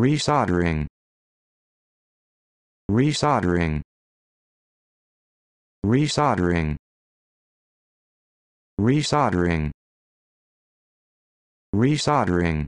resoldering. Resoldering. Resoldering. Resoldering. Resoldering.